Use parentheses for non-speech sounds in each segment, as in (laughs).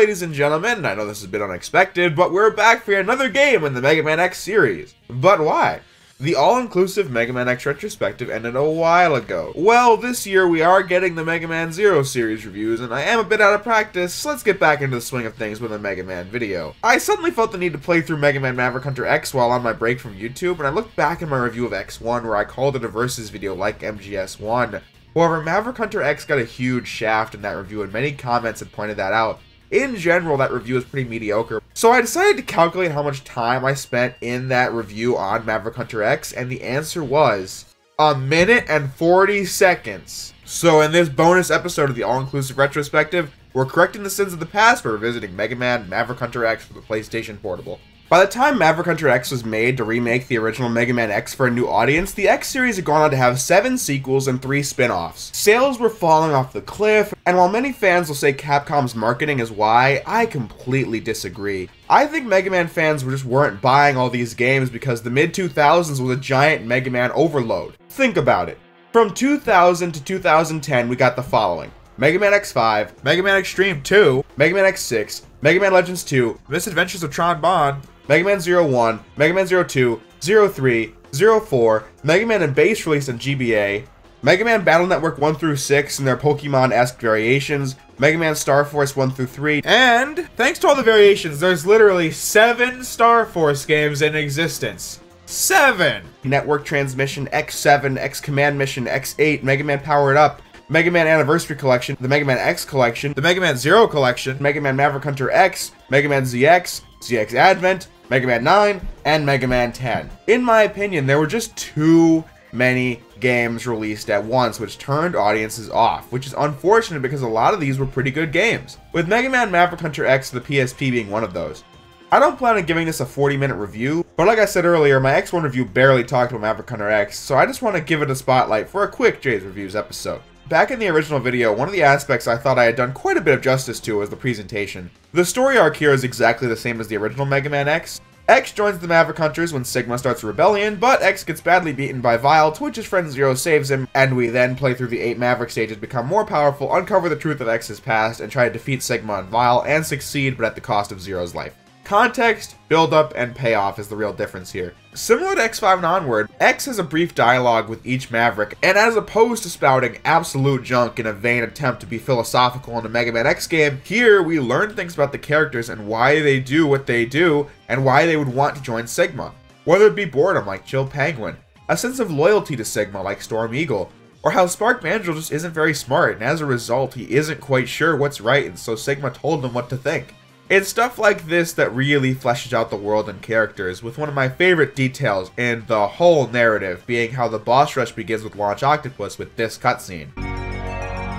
ladies and gentlemen, I know this has been unexpected, but we're back for another game in the Mega Man X series. But why? The all-inclusive Mega Man X retrospective ended a while ago. Well, this year we are getting the Mega Man Zero series reviews, and I am a bit out of practice, so let's get back into the swing of things with a Mega Man video. I suddenly felt the need to play through Mega Man Maverick Hunter X while on my break from YouTube, and I looked back in my review of X1 where I called it a versus video like MGS1. However, Maverick Hunter X got a huge shaft in that review, and many comments had pointed that out. In general, that review is pretty mediocre. So I decided to calculate how much time I spent in that review on Maverick Hunter X, and the answer was a minute and 40 seconds. So in this bonus episode of the all-inclusive retrospective, we're correcting the sins of the past by revisiting Mega Man Maverick Hunter X for the PlayStation Portable. By the time Maverick Hunter X was made to remake the original Mega Man X for a new audience, the X series had gone on to have seven sequels and three spin offs. Sales were falling off the cliff, and while many fans will say Capcom's marketing is why, I completely disagree. I think Mega Man fans just weren't buying all these games because the mid 2000s was a giant Mega Man overload. Think about it. From 2000 to 2010, we got the following. Mega Man X5, Mega Man Xtreme 2, Mega Man X6, Mega Man Legends 2, Misadventures of Tron Bonne, Mega Man 01, Mega Man 02, 03, 04, Mega Man and Bass release on GBA, Mega Man Battle Network 1 through 6 and their Pokemon-esque variations, Mega Man Star Force 1 through 3, and thanks to all the variations, there's literally 7 Star Force games in existence. 7! Network Transmission, X7, X Command Mission, X8, Mega Man Powered Up, Mega Man Anniversary Collection, the Mega Man X Collection, the Mega Man Zero Collection, Mega Man Maverick Hunter X, Mega Man ZX, ZX Advent, Mega Man 9, and Mega Man 10. In my opinion, there were just too many games released at once, which turned audiences off, which is unfortunate because a lot of these were pretty good games, with Mega Man Maverick Hunter X the PSP being one of those. I don't plan on giving this a 40 minute review, but like I said earlier, my X1 review barely talked about Maverick Hunter X, so I just want to give it a spotlight for a quick J's Reviews episode. Back in the original video, one of the aspects I thought I had done quite a bit of justice to was the presentation. The story arc here is exactly the same as the original Mega Man X. X joins the Maverick Hunters when Sigma starts a rebellion, but X gets badly beaten by Vile, to which his friend Zero saves him, and we then play through the 8 Maverick stages, become more powerful, uncover the truth of X's past, and try to defeat Sigma and Vile, and succeed, but at the cost of Zero's life. Context, build-up, and payoff is the real difference here. Similar to X5 and onward, X has a brief dialogue with each Maverick, and as opposed to spouting absolute junk in a vain attempt to be philosophical in a Mega Man X game, here we learn things about the characters and why they do what they do, and why they would want to join Sigma. Whether it be boredom like Chill Penguin, a sense of loyalty to Sigma like Storm Eagle, or how Spark Banjo just isn't very smart, and as a result, he isn't quite sure what's right, and so Sigma told him what to think. It's stuff like this that really fleshes out the world and characters, with one of my favorite details in the whole narrative being how the boss rush begins with Launch Octopus with this cutscene.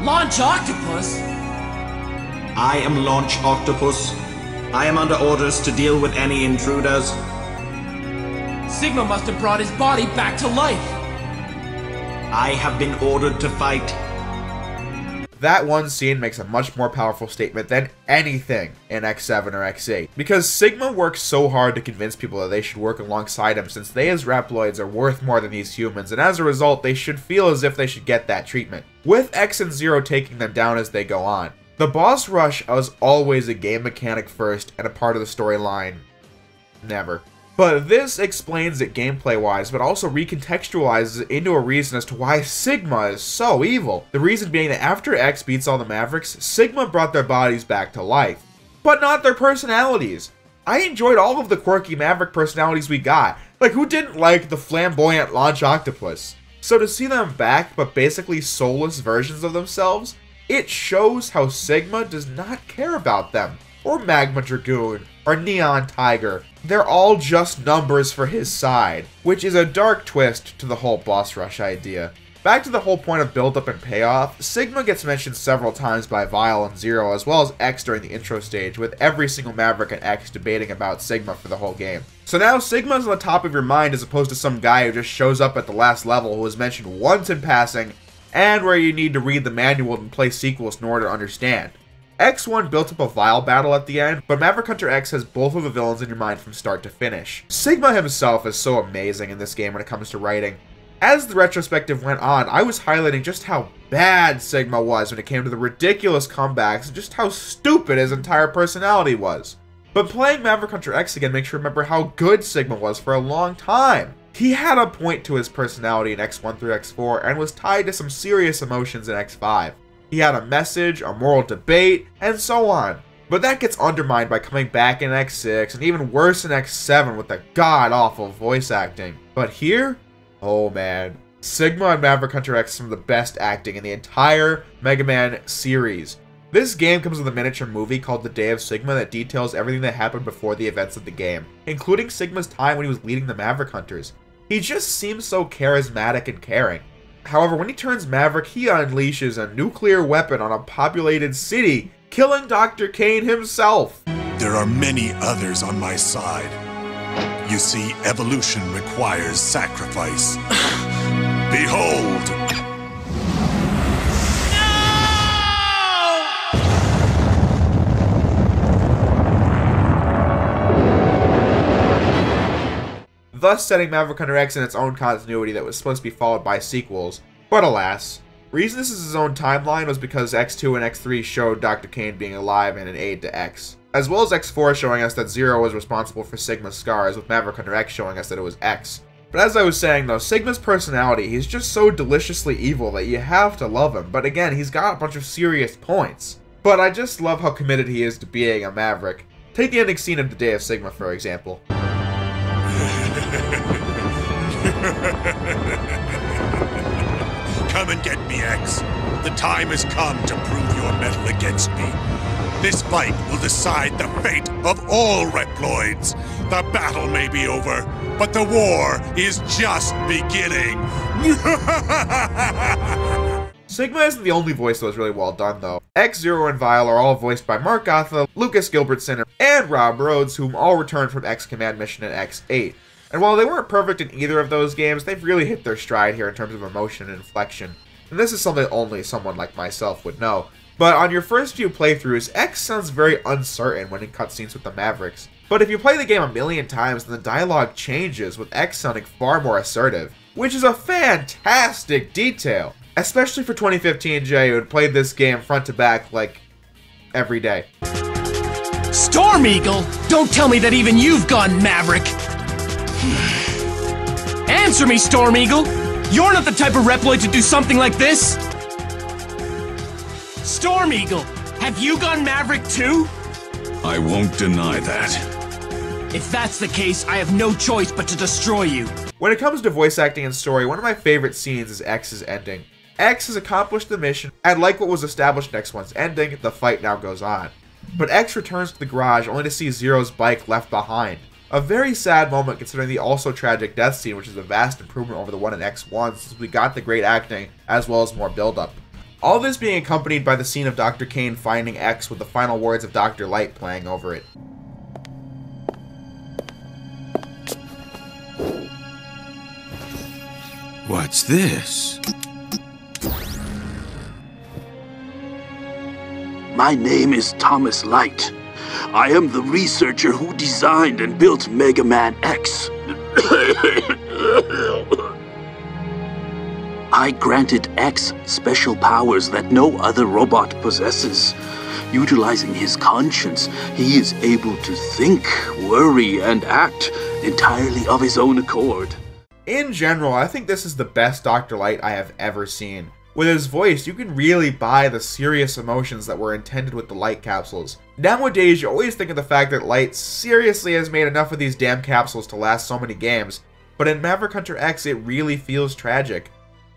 Launch Octopus? I am Launch Octopus. I am under orders to deal with any intruders. Sigma must have brought his body back to life. I have been ordered to fight. That one scene makes a much more powerful statement than anything in X7 or X8, because Sigma works so hard to convince people that they should work alongside him since they as Reploids are worth more than these humans, and as a result, they should feel as if they should get that treatment, with X and Zero taking them down as they go on. The boss rush was always a game mechanic first and a part of the storyline. Never. But this explains it gameplay-wise, but also recontextualizes it into a reason as to why Sigma is so evil. The reason being that after X beats all the Mavericks, Sigma brought their bodies back to life. But not their personalities. I enjoyed all of the quirky Maverick personalities we got. Like, who didn't like the flamboyant Launch Octopus? So to see them back, but basically soulless versions of themselves, it shows how Sigma does not care about them, or Magma Dragoon, or Neon Tiger, they're all just numbers for his side, which is a dark twist to the whole boss rush idea. Back to the whole point of build-up and payoff, Sigma gets mentioned several times by Vile and Zero, as well as X during the intro stage, with every single Maverick and X debating about Sigma for the whole game. So now Sigma's on the top of your mind as opposed to some guy who just shows up at the last level who is mentioned once in passing, and where you need to read the manual and play sequels in order to understand. X1 built up a vile battle at the end, but Maverick Hunter X has both of the villains in your mind from start to finish. Sigma himself is so amazing in this game when it comes to writing. As the retrospective went on, I was highlighting just how bad Sigma was when it came to the ridiculous comebacks and just how stupid his entire personality was. But playing Maverick Hunter X again makes you remember how good Sigma was for a long time. He had a point to his personality in X1 through X4 and was tied to some serious emotions in X5. He had a message, a moral debate, and so on. But that gets undermined by coming back in X6 and even worse in X7 with the god awful voice acting. But here, oh man, Sigma and Maverick Hunter X some of the best acting in the entire Mega Man series. This game comes with a miniature movie called The Day of Sigma that details everything that happened before the events of the game, including Sigma's time when he was leading the Maverick Hunters. He just seems so charismatic and caring. However, when he turns Maverick, he unleashes a nuclear weapon on a populated city, killing Dr. Cain himself. There are many others on my side. You see, evolution requires sacrifice. (laughs) Behold! Thus setting Maverick Hunter X in its own continuity that was supposed to be followed by sequels. But alas, reason this is his own timeline was because X2 and X3 showed Dr. Cain being alive and an aid to X, as well as X4 showing us that Zero was responsible for Sigma's scars, with Maverick Hunter X showing us that it was X. But as I was saying though, Sigma's personality, he's just so deliciously evil that you have to love him, but again, he's got a bunch of serious points. But I just love how committed he is to being a Maverick. Take the ending scene of The Day of Sigma, for example. (laughs) come and get me, X. The time has come to prove your mettle against me. This fight will decide the fate of all Reploids. The battle may be over, but the war is just beginning. (laughs) Sigma isn't the only voice that was really well done, though. X, Zero, and Vile are all voiced by Mark Gatha, Lucas Gilbertson, and Rob Rhodes, whom all returned from X Command Mission and X8. And while they weren't perfect in either of those games, they've really hit their stride here in terms of emotion and inflection. And this is something only someone like myself would know. But on your first few playthroughs, X sounds very uncertain when in cutscenes with the Mavericks. But if you play the game a million times, then the dialogue changes, with X sounding far more assertive, which is a fantastic detail. Especially for 2015 Jay, who had played this game front to back like every day. Storm Eagle! Don't tell me that even you've gone Maverick! Answer me, Storm Eagle! You're not the type of Reploid to do something like this! Storm Eagle, have you gone Maverick too? I won't deny that. If that's the case, I have no choice but to destroy you. When it comes to voice acting and story, one of my favorite scenes is X's ending. X has accomplished the mission, and like what was established in X1's ending, the fight now goes on. But X returns to the garage only to see Zero's bike left behind. A very sad moment considering the also tragic death scene, which is a vast improvement over the one in X1 since we got the great acting as well as more build-up. All this being accompanied by the scene of Dr. Cain finding X with the final words of Dr. Light playing over it. What's this? My name is Thomas Light. I am the researcher who designed and built Mega Man X. I granted X special powers that no other robot possesses. Utilizing his conscience, he is able to think, worry, and act entirely of his own accord. In general, I think this is the best Dr. Light I have ever seen. With his voice, you can really buy the serious emotions that were intended with the light capsules. Nowadays, you always think of the fact that Light seriously has made enough of these damn capsules to last so many games, but in Maverick Hunter X, it really feels tragic.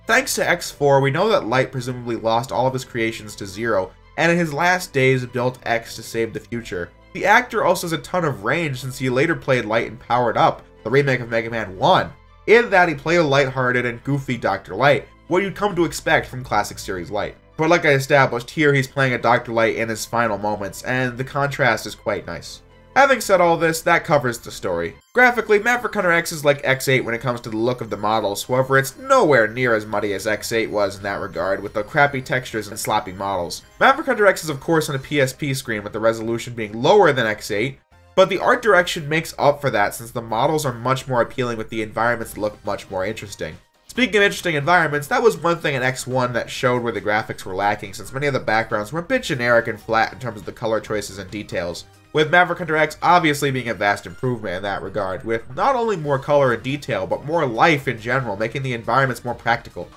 Thanks to X4, we know that Light presumably lost all of his creations to Zero, and in his last days built X to save the future. The actor also has a ton of range since he later played Light in Powered Up, the remake of Mega Man 1. In that, he played a lighthearted and goofy Dr. Light, what you'd come to expect from classic series Light. But like I established, here he's playing a Dr. Light in his final moments, and the contrast is quite nice. Having said all this, that covers the story. Graphically, Maverick Hunter X is like X8 when it comes to the look of the models, however it's nowhere near as muddy as X8 was in that regard, with the crappy textures and sloppy models. Maverick Hunter X is of course on a PSP screen with the resolution being lower than X8, but the art direction makes up for that since the models are much more appealing with the environments that look much more interesting. Speaking of interesting environments, that was one thing in X1 that showed where the graphics were lacking, since many of the backgrounds were a bit generic and flat in terms of the color choices and details. With Maverick Hunter X obviously being a vast improvement in that regard, with not only more color and detail, but more life in general, making the environments more practical.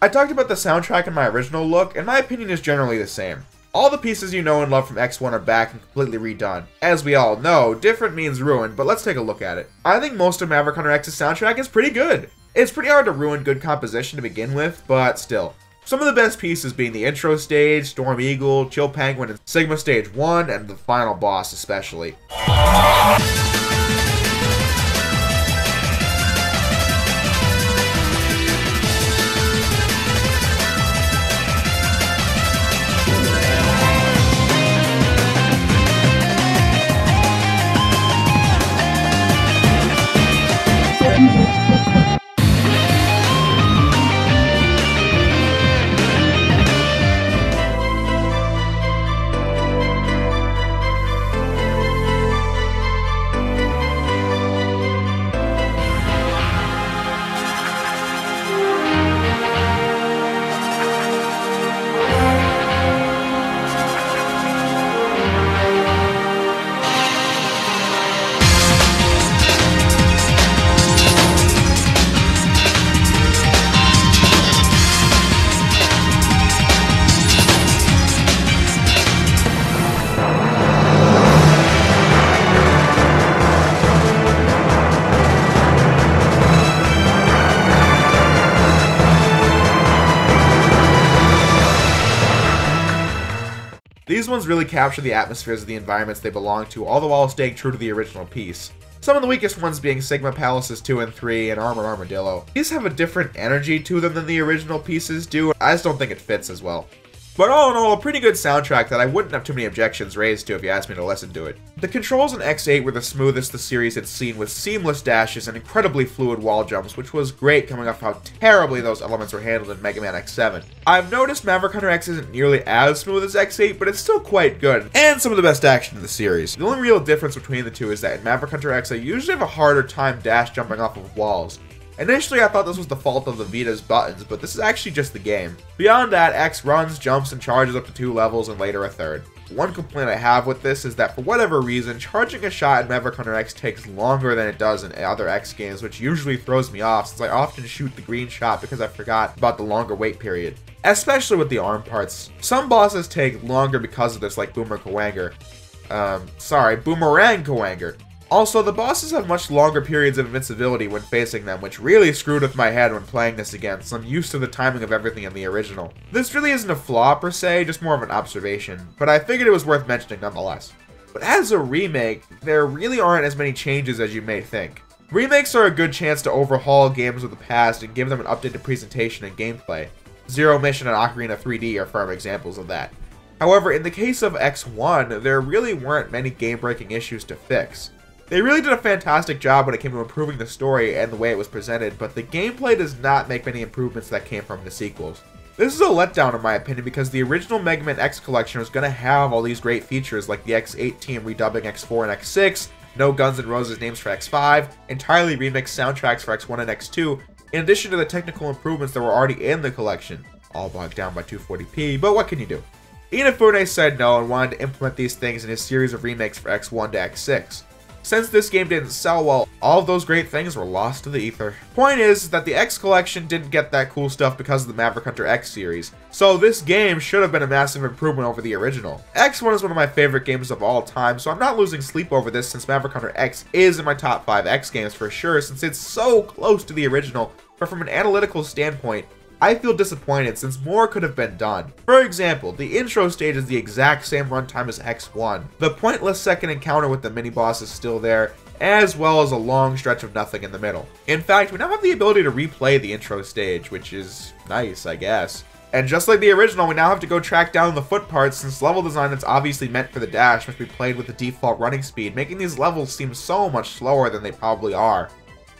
I talked about the soundtrack in my original look, and my opinion is generally the same. All the pieces you know and love from X1 are back and completely redone. As we all know, different means ruined, but let's take a look at it. I think most of Maverick Hunter X's soundtrack is pretty good. It's pretty hard to ruin good composition to begin with, but still. Some of the best pieces being the intro stage, Storm Eagle, Chill Penguin, and Sigma Stage 1, and the final boss especially. Really capture the atmospheres of the environments they belong to, all the while staying true to the original piece. Some of the weakest ones being Sigma Palaces 2 and 3 and Armored Armadillo. These have a different energy to them than the original pieces do, I just don't think it fits as well. But all in all, a pretty good soundtrack that I wouldn't have too many objections raised to if you asked me to listen to it. The controls in X8 were the smoothest the series had seen with seamless dashes and incredibly fluid wall jumps, which was great coming off how terribly those elements were handled in Mega Man X7. I've noticed Maverick Hunter X isn't nearly as smooth as X8, but it's still quite good, and some of the best action in the series. The only real difference between the two is that in Maverick Hunter X I usually have a harder time dash jumping off of walls, Initially, I thought this was the fault of the Vita's buttons, but this is actually just the game. Beyond that, X runs, jumps, and charges up to two levels and later a third. One complaint I have with this is that for whatever reason, charging a shot in Maverick Hunter X takes longer than it does in other X games, which usually throws me off since I often shoot the green shot because I forgot about the longer wait period. Especially with the arm parts. Some bosses take longer because of this, like Boomer Kuwanger. Um, sorry, Boomerang Kuwanger. Also, the bosses have much longer periods of invincibility when facing them, which really screwed with my head when playing this again, so I'm used to the timing of everything in the original. This really isn't a flaw per se, just more of an observation, but I figured it was worth mentioning nonetheless. But as a remake, there really aren't as many changes as you may think. Remakes are a good chance to overhaul games of the past and give them an updated presentation and gameplay. Zero Mission and Ocarina 3D are firm examples of that. However, in the case of X1, there really weren't many game-breaking issues to fix. They really did a fantastic job when it came to improving the story and the way it was presented, but the gameplay does not make many improvements that came from the sequels. This is a letdown in my opinion because the original Mega Man X collection was going to have all these great features like the X8 team redubbing X4 and X6, no Guns N' Roses names for X5, entirely remixed soundtracks for X1 and X2, in addition to the technical improvements that were already in the collection. All bogged down by 240p, but what can you do? Inafune said no and wanted to implement these things in his series of remakes for X1 to X6. Since this game didn't sell well, all of those great things were lost to the ether. Point is that the X Collection didn't get that cool stuff because of the Maverick Hunter X series, so this game should have been a massive improvement over the original. X1 is one of my favorite games of all time, so I'm not losing sleep over this since Maverick Hunter X is in my top 5 X games for sure since it's so close to the original, but from an analytical standpoint, I feel disappointed since more could have been done. For example, the intro stage is the exact same runtime as X1. The pointless second encounter with the mini-boss is still there, as well as a long stretch of nothing in the middle. In fact, we now have the ability to replay the intro stage, which is nice, I guess. And just like the original, we now have to go track down the foot parts since level design that's obviously meant for the dash must be played with the default running speed, making these levels seem so much slower than they probably are.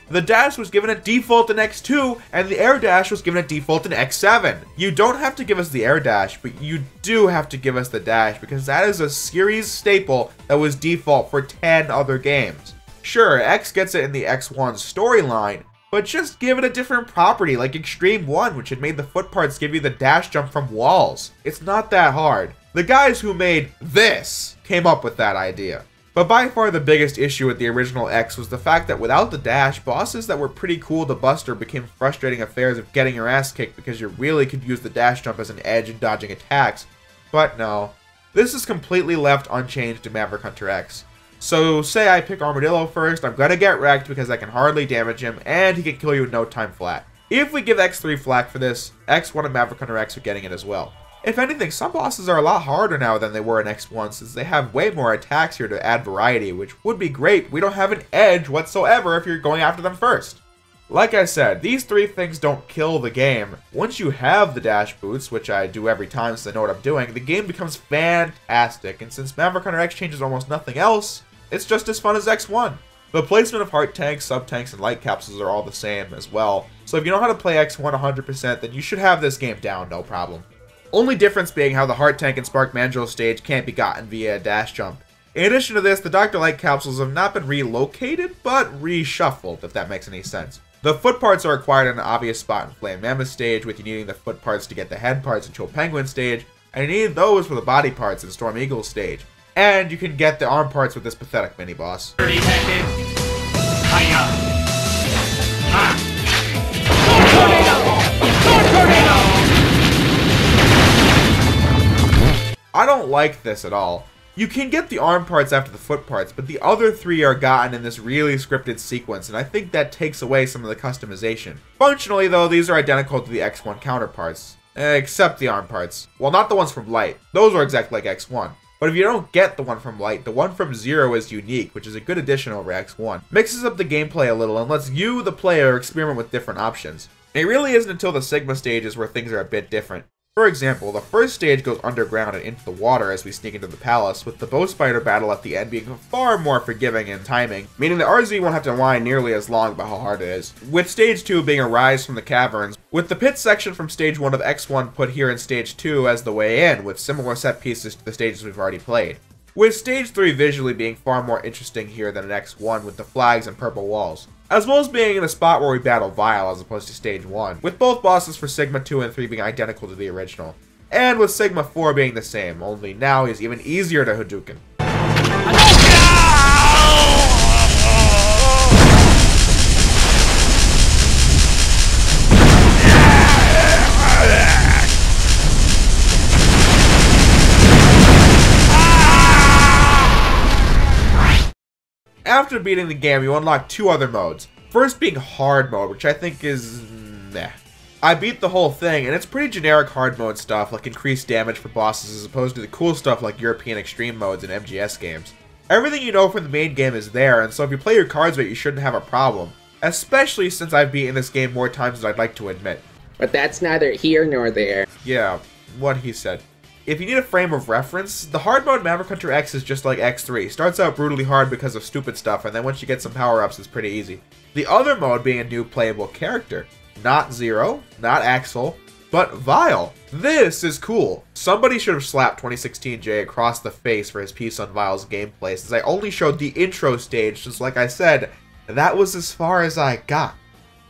The dash was given a default in X2, and the air dash was given a default in X7. You don't have to give us the air dash, but you do have to give us the dash, because that is a series staple that was default for 10 other games. Sure, X gets it in the X1 storyline, but just give it a different property like Xtreme 1, which had made the foot parts give you the dash jump from walls. It's not that hard. The guys who made this came up with that idea. But by far the biggest issue with the original X was the fact that without the dash, bosses that were pretty cool to Buster became frustrating affairs of getting your ass kicked because you really could use the dash jump as an edge in dodging attacks. But no, this is completely left unchanged in Maverick Hunter X. So say I pick Armadillo first, I'm gonna get wrecked because I can hardly damage him, and he can kill you in no time flat. If we give X3 flack for this, X1 and Maverick Hunter X are getting it as well. If anything, some bosses are a lot harder now than they were in X1 since they have way more attacks here to add variety, which would be great. We don't have an edge whatsoever if you're going after them first. Like I said, these three things don't kill the game. Once you have the dash boots, which I do every time so I know what I'm doing, the game becomes fantastic, and since Maverick Hunter X changes almost nothing else, it's just as fun as X1. The placement of heart tanks, sub tanks, and light capsules are all the same as well, so if you know how to play X1 100%, then you should have this game down, no problem. Only difference being how the Heart Tank and Spark Mandrill stage can't be gotten via a dash jump. In addition to this, the Dr. Light capsules have not been relocated, but reshuffled, if that makes any sense. The foot parts are acquired in an obvious spot in Flame Mammoth stage, with you needing the foot parts to get the head parts in Chill Penguin stage, and you need those for the body parts in Storm Eagle stage. And you can get the arm parts with this pathetic mini-boss. Dirty Bandit. Hiya. I don't like this at all. You can get the arm parts after the foot parts, but the other three are gotten in this really scripted sequence, and I think that takes away some of the customization. Functionally, though, these are identical to the X1 counterparts, except the arm parts. Well, not the ones from Light. Those are exactly like X1. But if you don't get the one from Light, the one from Zero is unique, which is a good addition over X1. Mixes up the gameplay a little and lets you, the player, experiment with different options. It really isn't until the Sigma stages where things are a bit different. For example, the first stage goes underground and into the water as we sneak into the palace, with the Bospider battle at the end being far more forgiving in timing, meaning the RZ won't have to whine nearly as long about how hard it is. With stage 2 being a rise from the caverns, with the pit section from stage 1 of X1 put here in stage 2 as the way in, with similar set pieces to the stages we've already played. With stage 3 visually being far more interesting here than in X1 with the flags and purple walls as well as being in a spot where we battle Vile as opposed to Stage 1, with both bosses for Sigma 2 and 3 being identical to the original. And with Sigma 4 being the same, only now he's even easier to Hadouken. After beating the game, you unlock two other modes. First being hard mode, which I think is meh. I beat the whole thing, and it's pretty generic hard mode stuff, like increased damage for bosses as opposed to the cool stuff like European extreme modes in MGS games. Everything you know from the main game is there, and so if you play your cards right, you shouldn't have a problem. Especially since I've beaten this game more times than I'd like to admit. But that's neither here nor there. Yeah, what he said. If you need a frame of reference, the hard mode Maverick Hunter X is just like X3. Starts out brutally hard because of stupid stuff, and then once you get some power-ups, it's pretty easy. The other mode being a new playable character. Not Zero, not Axel, but Vile. This is cool. Somebody should have slapped 2016J across the face for his piece on Vile's gameplay, since I only showed the intro stage, just like I said, that was as far as I got.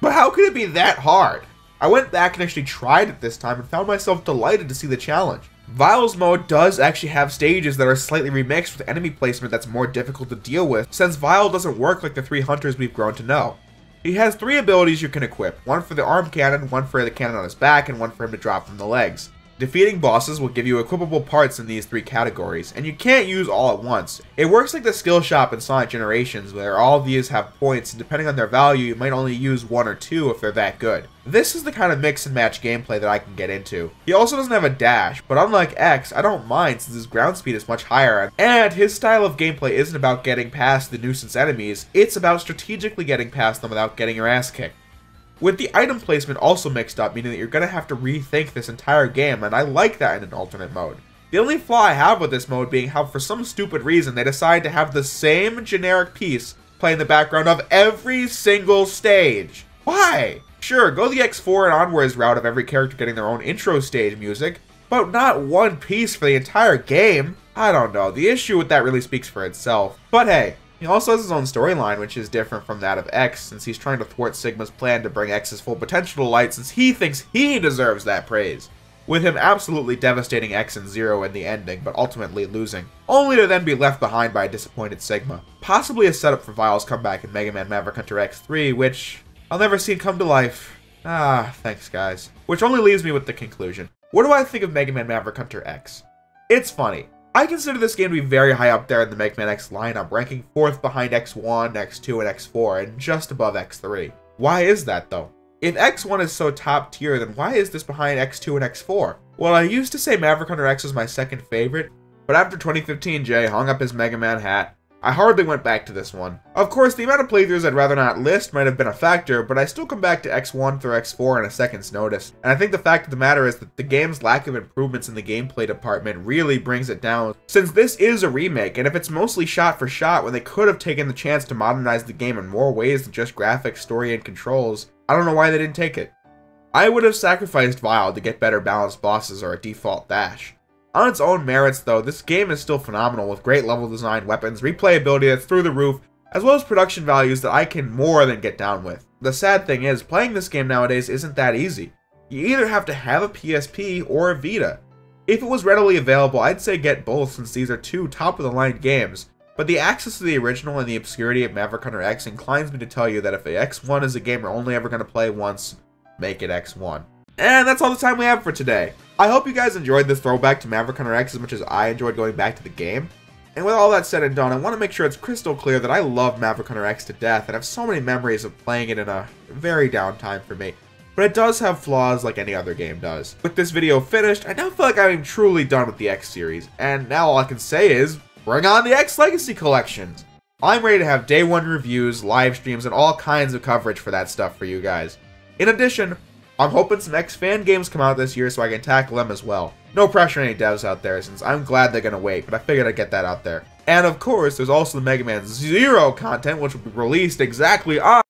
But how could it be that hard? I went back and actually tried it this time and found myself delighted to see the challenge. Vile's mode does actually have stages that are slightly remixed with enemy placement that's more difficult to deal with, since Vile doesn't work like the three hunters we've grown to know. He has three abilities you can equip, one for the arm cannon, one for the cannon on his back, and one for him to drop from the legs. Defeating bosses will give you equipable parts in these three categories, and you can't use all at once. It works like the skill shop in Sonic Generations, where all of these have points, and depending on their value, you might only use one or two if they're that good. This is the kind of mix and match gameplay that I can get into. He also doesn't have a dash, but unlike X, I don't mind since his ground speed is much higher, and his style of gameplay isn't about getting past the nuisance enemies, it's about strategically getting past them without getting your ass kicked. With the item placement also mixed up, meaning that you're going to have to rethink this entire game, and I like that in an alternate mode. The only flaw I have with this mode being how for some stupid reason they decide to have the same generic piece play in the background of every single stage. Why? Sure, go the X4 and onwards route of every character getting their own intro stage music, but not one piece for the entire game. I don't know, the issue with that really speaks for itself. But hey, He also has his own storyline, which is different from that of X, since he's trying to thwart Sigma's plan to bring X's full potential to light since he thinks he deserves that praise. With him absolutely devastating X and Zero in the ending, but ultimately losing, only to then be left behind by a disappointed Sigma. Possibly a setup for Vile's comeback in Mega Man Maverick Hunter X3, which I'll never see come to life. Ah, thanks guys. Which only leaves me with the conclusion. What do I think of Mega Man Maverick Hunter X? It's funny. I consider this game to be very high up there in the Mega Man X lineup, ranking 4th behind X1, X2, and X4, and just above X3. Why is that though? If X1 is so top tier, then why is this behind X2 and X4? Well, I used to say Maverick Hunter X was my second favorite, but after 2015 Jay hung up his Mega Man hat, I hardly went back to this one. Of course, the amount of playthroughs I'd rather not list might have been a factor, but I still come back to X1 through X4 in a second's notice. And I think the fact of the matter is that the game's lack of improvements in the gameplay department really brings it down, since this is a remake, and if it's mostly shot for shot when they could have taken the chance to modernize the game in more ways than just graphics, story, and controls, I don't know why they didn't take it. I would have sacrificed Vile to get better balanced bosses or a default dash. On its own merits, though, this game is still phenomenal with great level design, weapons, replayability that's through the roof, as well as production values that I can more than get down with. The sad thing is, playing this game nowadays isn't that easy. You either have to have a PSP or a Vita. If it was readily available, I'd say get both since these are two top-of-the-line games, but the access to the original and the obscurity of Maverick Hunter X inclines me to tell you that if an X1 is a game you're only ever going to play once, make it X1. And that's all the time we have for today. I hope you guys enjoyed this throwback to Maverick Hunter X as much as I enjoyed going back to the game. And with all that said and done, I want to make sure it's crystal clear that I love Maverick Hunter X to death and have so many memories of playing it in a very down time for me. But it does have flaws like any other game does. With this video finished, I now feel like I'm truly done with the X series, and now all I can say is, bring on the X Legacy collections! I'm ready to have day one reviews, live streams, and all kinds of coverage for that stuff for you guys. In addition, I'm hoping some X-Fan games come out this year so I can tackle them as well. No pressure on any devs out there since I'm glad they're gonna wait, but I figured I'd get that out there. And of course, there's also the Mega Man Zero content which will be released exactly on